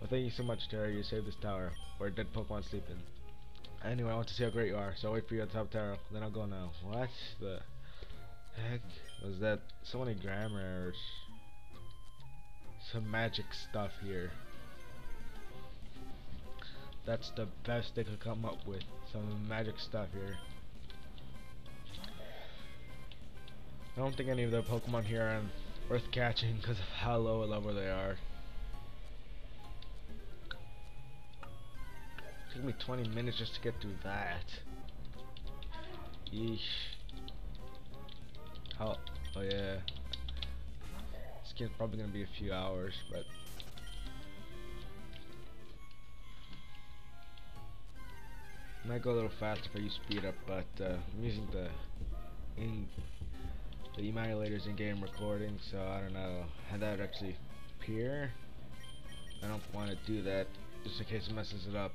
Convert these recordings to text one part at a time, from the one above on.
Well, thank you so much, Terry. You saved this tower where dead Pokemon sleep in. Anyway, I want to see how great you are, so I'll wait for you at the top tower. Then I'll go now. What the heck was that? So many grammar errors. Some magic stuff here. That's the best they could come up with. Some magic stuff here. I don't think any of the Pokemon here are worth catching because of how low a level they are. Took me 20 minutes just to get through that. Yeesh. How? Oh yeah. This game's probably gonna be a few hours, but. Might go a little faster if I use speed up, but uh, I'm using the in the emulators in-game recording, so I don't know how that would actually appear. I don't want to do that just in case it messes it up.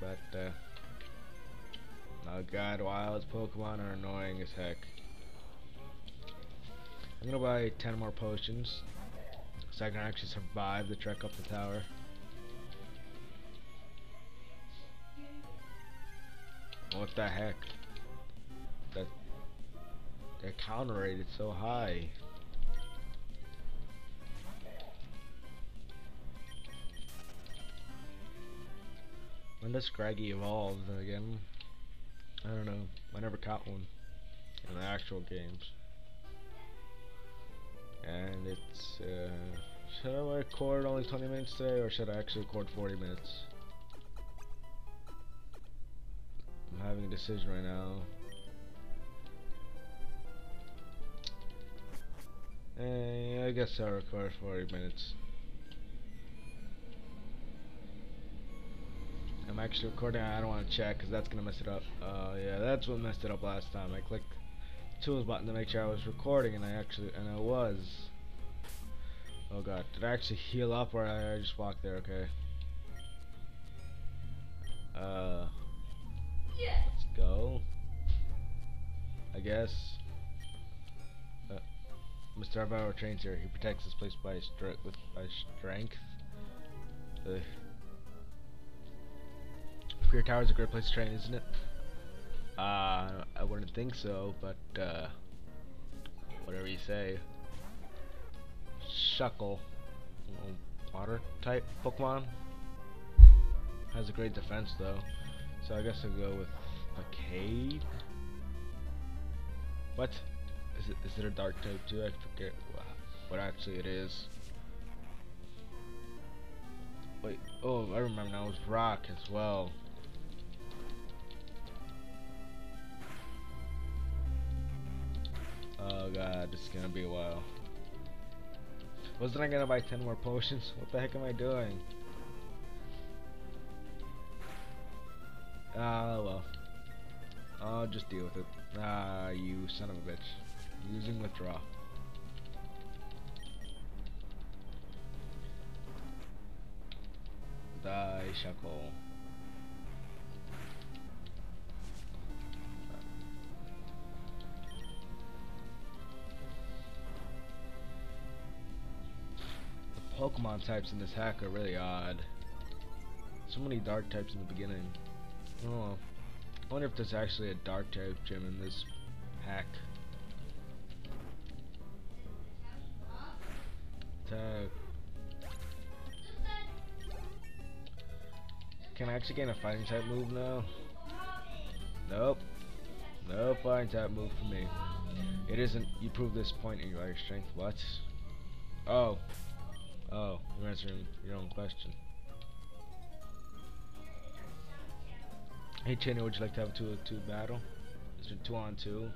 But, uh, oh god, wild Pokemon are annoying as heck. I'm gonna buy 10 more potions so I can actually survive the trek up the tower. What the heck? That that counter rate is so high. When does Scraggy evolve again? I don't know. I never caught one in the actual games. And it's, uh, should I record only 20 minutes today or should I actually record 40 minutes? I'm having a decision right now. Eh, I guess I'll record 40 minutes. I'm actually recording. I don't want to check because that's gonna mess it up. Uh, yeah, that's what messed it up last time. I clicked tools button to make sure I was recording, and I actually and I was. Oh god, did I actually heal up or I just walked there? Okay. Uh, let's go. I guess. Uh, Mr. Alvaro trains here. He protects this place by by strength. Uh, Fear Tower is a great place to train, isn't it? Uh, I wouldn't think so, but uh, whatever you say. Shuckle, water type Pokemon, has a great defense though, so I guess I'll go with Placade. What? Is it is it a dark type too? I forget what actually it is. Wait, oh I remember now. It was rock as well. Oh god, this is gonna be a while. Wasn't I gonna buy 10 more potions? What the heck am I doing? Ah, well. I'll just deal with it. Ah, you son of a bitch. Using withdraw. Die, Shuckle. Pokemon types in this hack are really odd. So many dark types in the beginning. Oh, I wonder if there's actually a dark type gym in this hack. Can I actually gain a fighting type move now? Nope. No fighting type move for me. It isn't. You prove this point in your strength. What? Oh. Oh, you're answering your own question. Hey Cheney, would you like to have a two two battle? Is it two on two?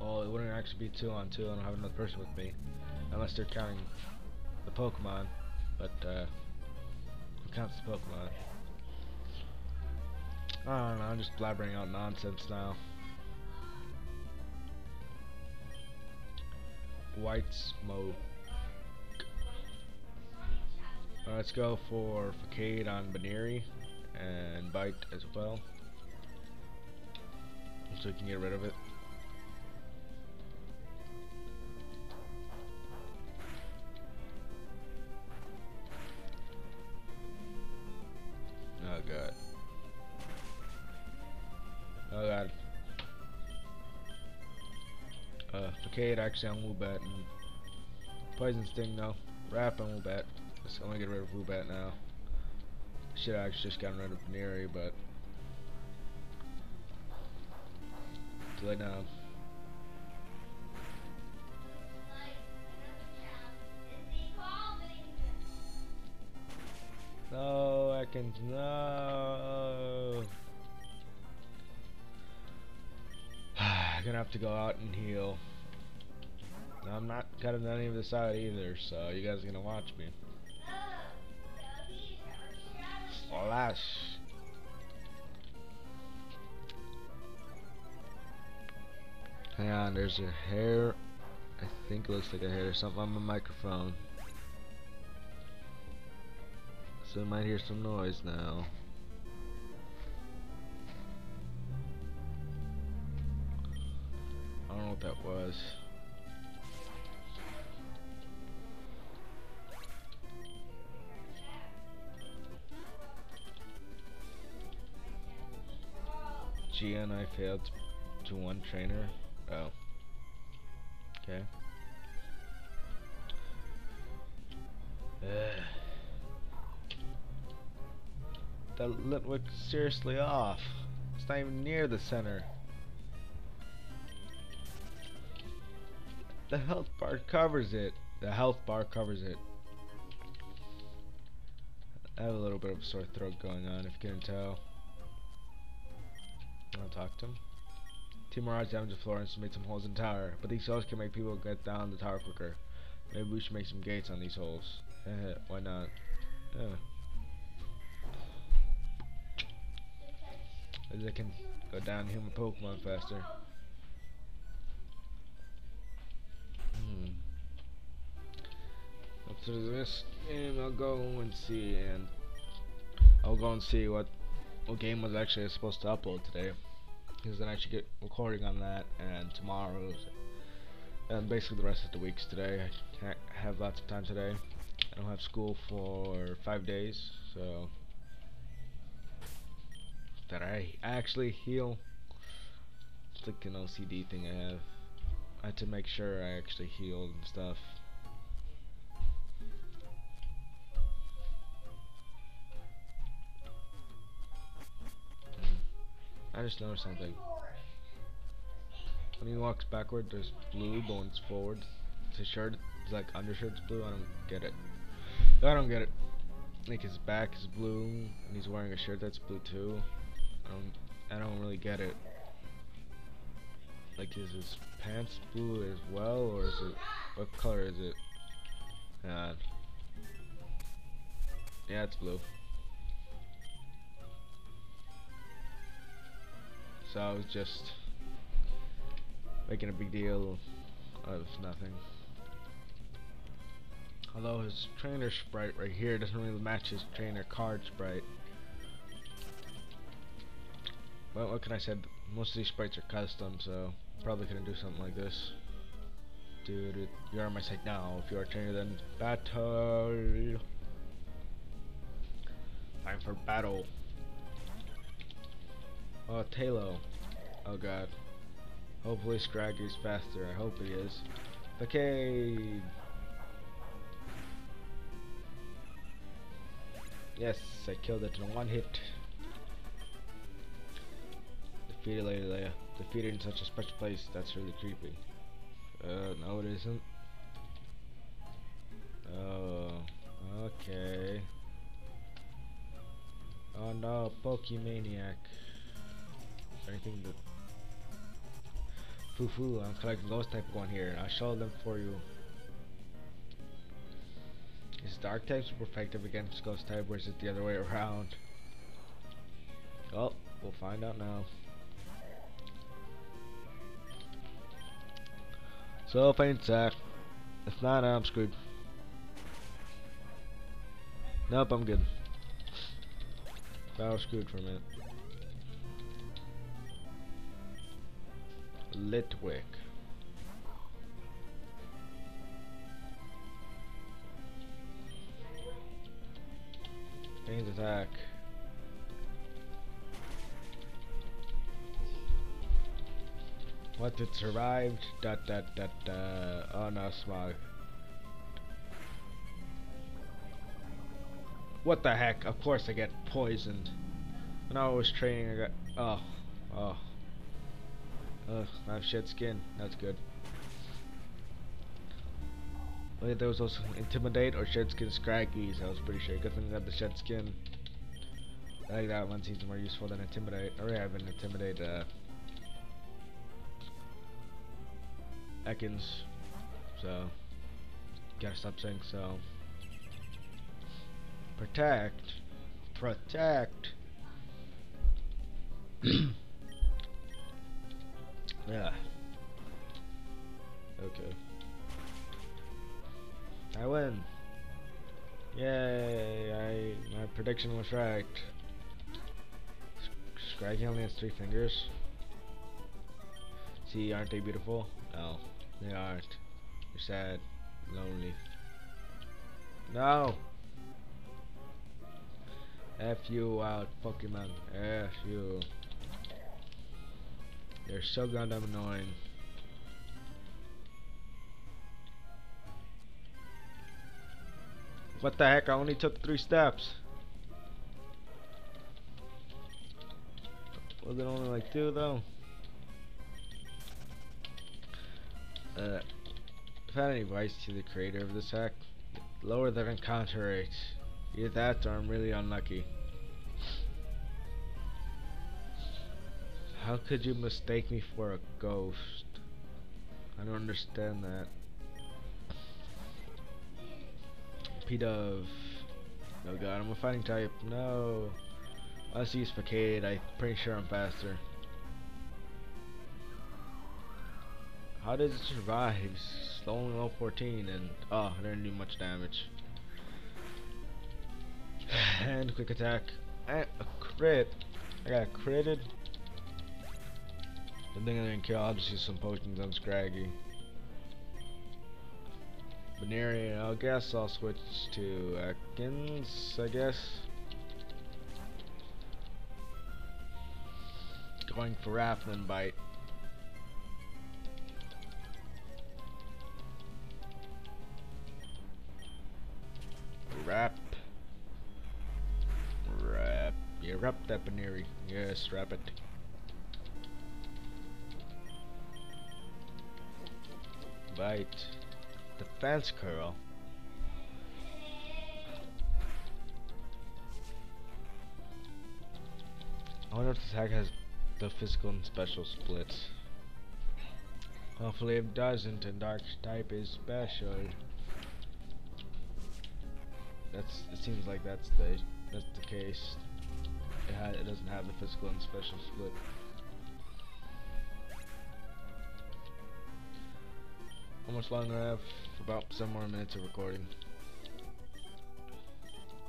Well, it wouldn't actually be two on two. I don't have another person with me, unless they're counting the Pokemon. But uh, who counts the Pokemon? I don't know. I'm just blabbering out nonsense now. White smoke. Uh, let's go for Facade on Baneri and Bite as well. So we can get rid of it. Oh god. Oh god. Uh, Facade, on Woobat, and Poison Sting, no. Wrap on Woobat. So I'm gonna get rid of Woobat now. Should have actually just gotten rid of Neri, but too late now. No, I can no. I'm gonna have to go out and heal. I'm not cutting any of this out either, so you guys are gonna watch me. Slash. Hang on, there's a hair. I think it looks like a hair or something on my microphone. So you might hear some noise now. I don't know what that was. G and I failed to one trainer. Oh. Okay. That Litwick seriously off. It's not even near the center. The health bar covers it. The health bar covers it. I have a little bit of a sore throat going on, if you can tell. I'll talk to him. Team Mirage damaged the floor Florence made some holes in the tower, but these holes can make people get down the tower quicker. Maybe we should make some gates on these holes. Eh, why not? Yeah. I can go down and heal Pokemon faster. Hmm. After this game, I'll go and see, and I'll go and see what what game was actually supposed to upload today. Because then I should get recording on that, and tomorrow's, and basically the rest of the weeks today. I can't have lots of time today. I don't have school for five days, so that I actually heal. It's like an OCD thing I have. I had to make sure I actually healed and stuff. I just noticed something. When he walks backward, there's blue, but when it's forward, his shirt, it's like undershirt's blue. I don't get it. I don't get it. Like his back is blue, and he's wearing a shirt that's blue too. I don't, I don't really get it. Like, is his pants blue as well, or is it, what color is it? God. Yeah, it's blue. So I was just making a big deal of nothing. Although his trainer sprite right here doesn't really match his trainer card sprite. Well, what can I say? Most of these sprites are custom, so probably couldn't do something like this. Dude, you're on my side now. If you are a trainer, then battle. Time for battle. Oh, Talo. Oh god. Hopefully Scraggy's faster. I hope he is. Okay. Yes, I killed it in one hit. Defeated Lady Leia. Defeated in such a special place. That's really creepy. Uh, no it isn't. Oh, okay. Oh no, Pokemaniac anything that foo foo I'm collecting those type one here. I'll show them for you. Is dark type super effective against ghost type or is it the other way around. Oh we'll find out now. So faint sack if not I'm screwed. Nope I'm good. I was screwed for a minute Litwick. Change attack. What it survived? Dot dot dot uh oh no smog. What the heck? Of course I get poisoned. When I was training I got oh oh Ugh, I have shed skin. That's good. Wait, there was also intimidate or shed skin scraggies. I was pretty sure. Good thing I got the shed skin. I like that one seems more useful than intimidate. I already have an intimidate uh Ekans. So gotta stop saying so. Protect. Protect. Was. Scraggy only has three fingers. See, aren't they beautiful? No, they aren't. You're sad, lonely. No. F you out, Pokemon. F you. You're so goddamn annoying. What the heck? I only took three steps. Was it only like two though? Uh, if I had any advice to the creator of this hack, lower the encounter rate. Either that or I'm really unlucky. How could you mistake me for a ghost? I don't understand that. Pidove. Oh god, I'm a fighting type. No. Let's use Facade. I'm pretty sure I'm faster. How does it survive? It's only level 14 and oh, I didn't do much damage. and quick attack. And a crit. I got critted. The thing I didn't kill, I'll just use some potions on Scraggy. Baneri, I guess I'll switch to Ekans, I guess. Going for Rathlin Bite. Wrap. Wrap. Yeah, wrap that Baneri. Yes, wrap it. Bite. Defense curl. I wonder if this hack has the physical and special splits. Hopefully it doesn't and dark type is special. That's it seems like that's the that's the case. It, it doesn't have the physical and special split. How much longer I have? About some more minutes of recording.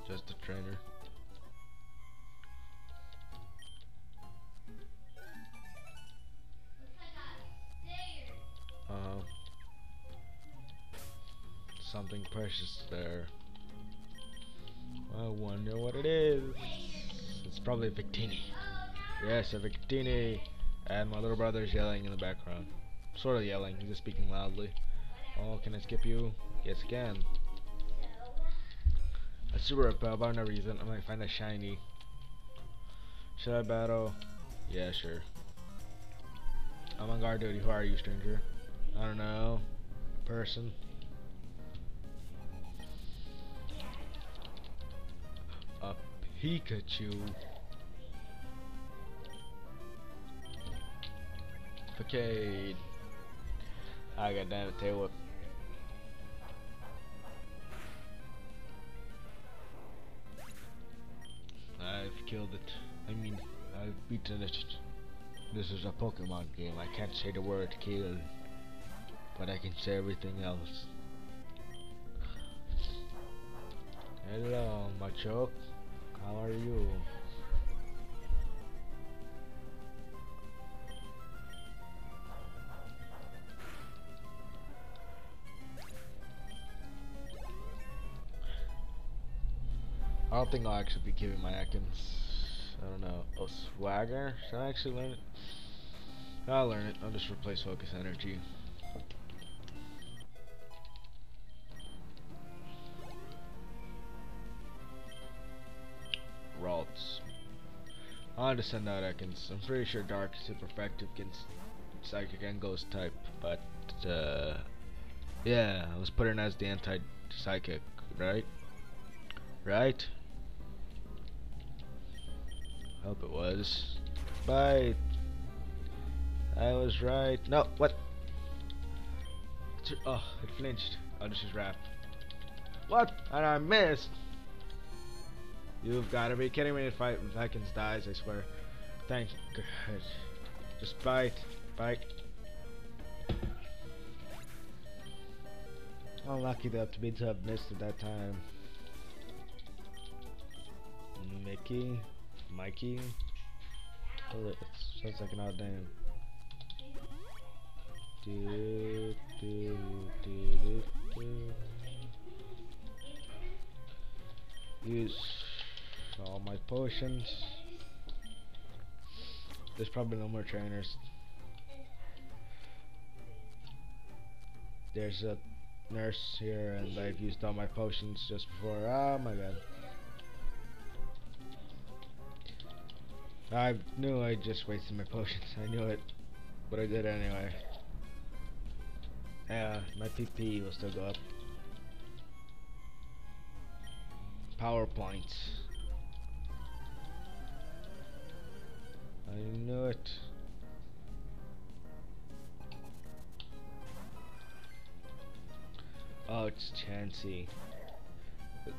Just a trainer. Something precious there. I wonder what it is. It's probably a Victini. Yes, a Victini. And my little brother's yelling in the background. Sort of yelling, he's just speaking loudly. Oh, can I skip you? Yes, I can. A super repel, but no reason. I might find a shiny. Should I battle? Yeah, sure. I'm on guard duty. Who are you, stranger? I don't know. Person. Pikachu. Facade. I got it, tell you what. I've killed it. I mean, I've beaten it. This is a Pokemon game. I can't say the word kill, but I can say everything else. Hello, Machoke. How are you? I don't think I'll actually be giving my Atkins. I don't know. Oh, Swagger? Should I actually learn it? I'll learn it. I'll just replace focus energy. Ralts. I'll just send out Ekans. I'm pretty sure Dark is super effective against Psychic and Ghost type, but uh, yeah, I was put in as the anti-psychic, right? Right? I hope it was. Bye. I was right. No, what? Oh, it flinched. Oh, this is rap. What? And I missed. You've got to be kidding me if I Vikings dies, I swear. Thank God. Just bite. Bite. Unlucky that to be to have missed at that time. Mickey. Mikey. Oh, it sounds like an odd name. Do, do, do, do, Use all my potions. There's probably no more trainers. There's a nurse here and I've used all my potions just before. Oh my god. I knew I just wasted my potions. I knew it. But I did anyway. Yeah, my PP will still go up. Power I knew it. Oh, it's Chansey. It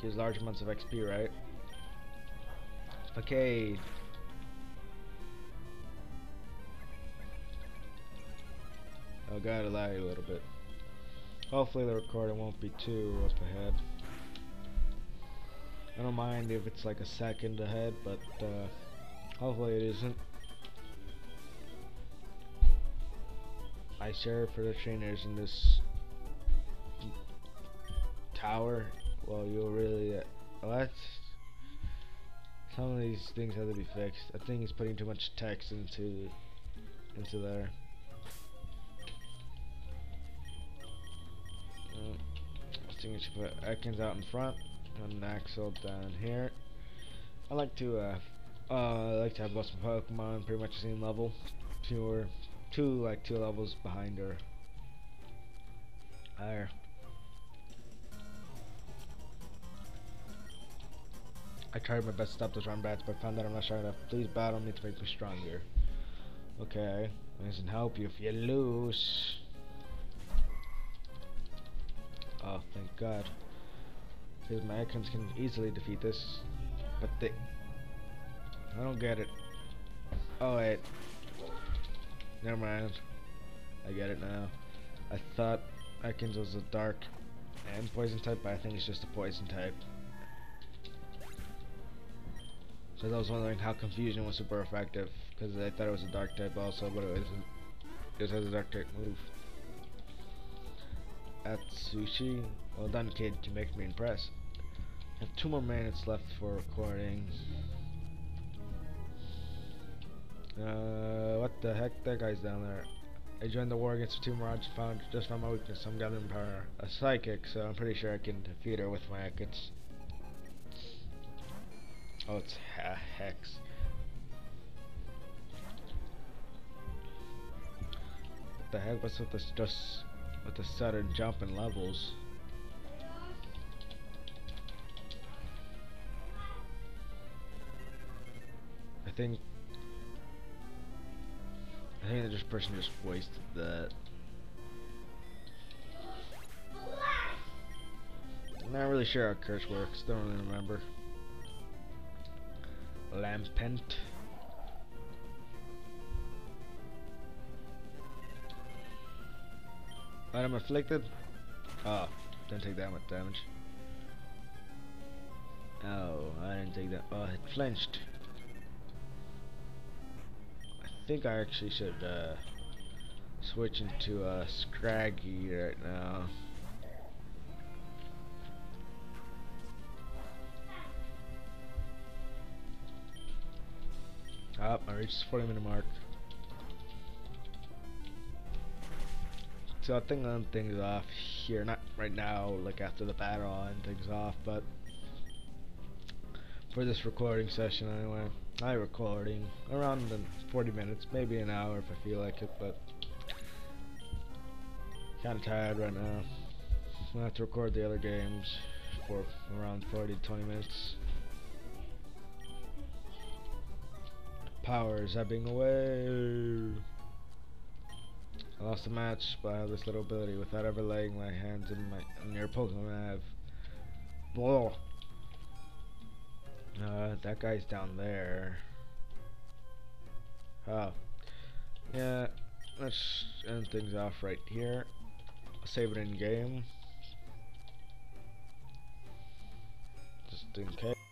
gives large amounts of XP, right? Okay. I gotta lag a little bit. Hopefully the recording won't be too up ahead. I don't mind if it's like a second ahead, but uh, hopefully it isn't. I share for the trainers in this tower. Well, you'll really uh, what? Some of these things have to be fixed. I think he's putting too much text into into there. I think I should put Ekans out in front and Axel down here. I like to uh, uh, I like to have most Pokemon pretty much the same level, two or two like two levels behind her. higher. I tried my best to stop those run bats, but found that I'm not strong enough. Please battle me to make me stronger. Okay, it doesn't help you if you lose. Oh, thank God. Because my icons can easily defeat this. But they... I don't get it. Oh, wait. Never mind. I get it now. I thought Ekans was a dark and poison type, but I think it's just a poison type. So I was wondering how Confusion was super effective, because I thought it was a dark type also, but it isn't. It just has a dark type move at sushi. Well done, kid. You make me impressed. I have two more minutes left for recording. Uh, what the heck? That guy's down there. I joined the war against the two Mirage found just found my weakness. I'm gathering power. A psychic, so I'm pretty sure I can defeat her with my Ekans. Oh, it's a Hex. What the heck? What's with this? Just with the sudden jump in levels. I think I think that this person just wasted that. I'm not really sure how curse works, don't really remember. Lamb's Lampent. Item afflicted. Oh, didn't take that much damage. Oh, I didn't take that. Oh, it flinched. I think I actually should uh, switch into uh, Scraggy right now. Up, oh, I reached the 40 minute mark. So I think end things off here, not right now, like after the battle, I'll things off, but for this recording session anyway. I recording around 40 minutes, maybe an hour if I feel like it, but kind of tired right now. I'll have to record the other games for around 40 20 minutes. Power is ebbing away. I lost the match, but I have this little ability without ever laying my hands in my near Pokemon. I have. Whoa. Uh, that guy's down there. Oh. Yeah, let's end things off right here. Save it in game. Just in case.